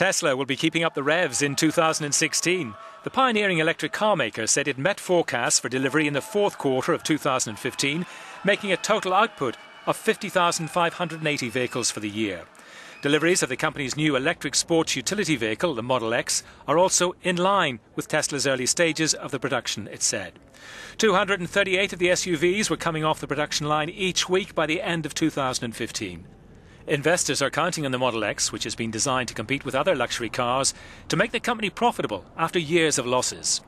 Tesla will be keeping up the revs in 2016. The pioneering electric car maker said it met forecasts for delivery in the fourth quarter of 2015, making a total output of 50,580 vehicles for the year. Deliveries of the company's new electric sports utility vehicle, the Model X, are also in line with Tesla's early stages of the production, it said. 238 of the SUVs were coming off the production line each week by the end of 2015. Investors are counting on the Model X, which has been designed to compete with other luxury cars, to make the company profitable after years of losses.